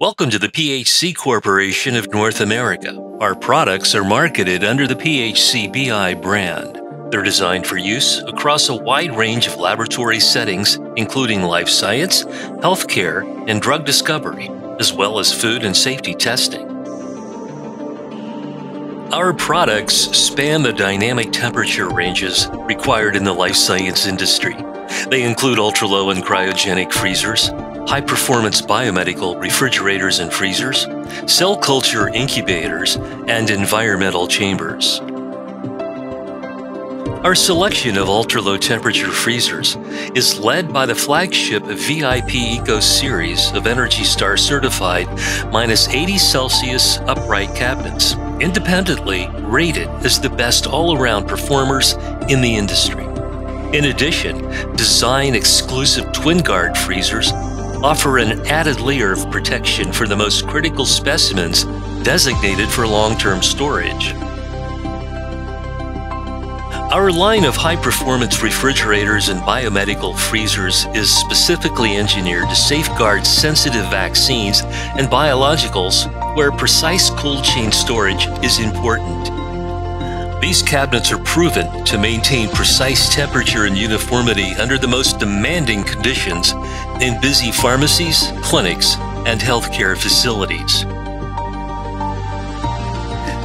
Welcome to the PHC Corporation of North America. Our products are marketed under the PHCBI brand. They're designed for use across a wide range of laboratory settings, including life science, healthcare, and drug discovery, as well as food and safety testing. Our products span the dynamic temperature ranges required in the life science industry. They include ultra low and cryogenic freezers, high performance biomedical refrigerators and freezers, cell culture incubators, and environmental chambers. Our selection of ultra low temperature freezers is led by the flagship VIP Eco Series of Energy Star certified minus 80 Celsius upright cabinets, independently rated as the best all around performers in the industry. In addition, design exclusive TwinGuard freezers offer an added layer of protection for the most critical specimens designated for long-term storage. Our line of high-performance refrigerators and biomedical freezers is specifically engineered to safeguard sensitive vaccines and biologicals where precise cold chain storage is important. These cabinets are proven to maintain precise temperature and uniformity under the most demanding conditions in busy pharmacies, clinics, and healthcare facilities.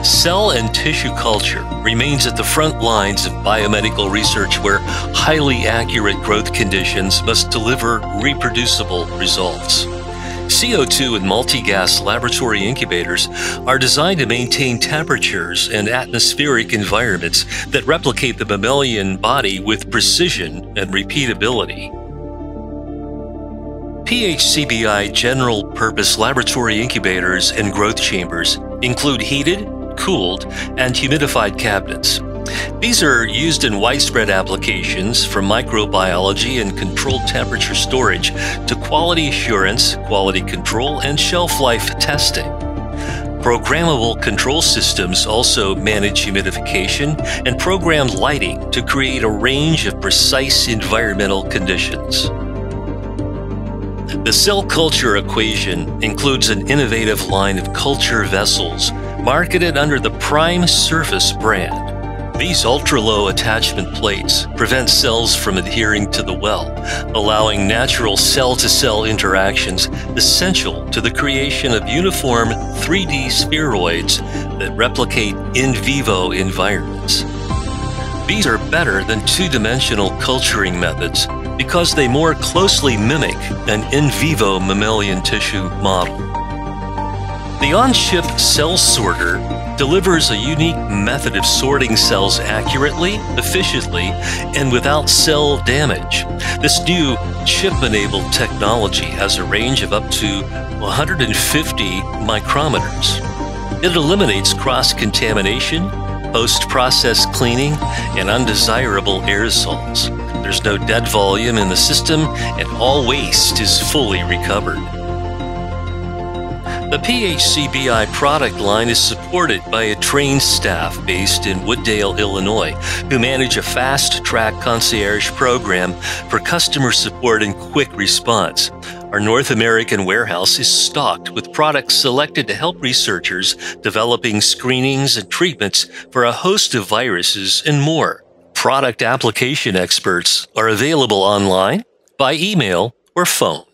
Cell and tissue culture remains at the front lines of biomedical research where highly accurate growth conditions must deliver reproducible results. CO2 and multi-gas laboratory incubators are designed to maintain temperatures and atmospheric environments that replicate the mammalian body with precision and repeatability. PHCBI general purpose laboratory incubators and growth chambers include heated, cooled, and humidified cabinets. These are used in widespread applications from microbiology and controlled temperature storage to quality assurance, quality control, and shelf life testing. Programmable control systems also manage humidification and programmed lighting to create a range of precise environmental conditions. The cell culture equation includes an innovative line of culture vessels marketed under the Prime Surface brand. These ultra-low attachment plates prevent cells from adhering to the well, allowing natural cell-to-cell -cell interactions essential to the creation of uniform 3D spheroids that replicate in vivo environments. These are better than two-dimensional culturing methods because they more closely mimic an in vivo mammalian tissue model. The on-chip cell sorter delivers a unique method of sorting cells accurately, efficiently, and without cell damage. This new chip-enabled technology has a range of up to 150 micrometers. It eliminates cross-contamination, post-process cleaning, and undesirable aerosols. There's no dead volume in the system, and all waste is fully recovered. The PHCBI product line is supported by a trained staff based in Wood Dale, Illinois, who manage a fast track concierge program for customer support and quick response. Our North American warehouse is stocked with products selected to help researchers developing screenings and treatments for a host of viruses and more. Product application experts are available online, by email, or phone.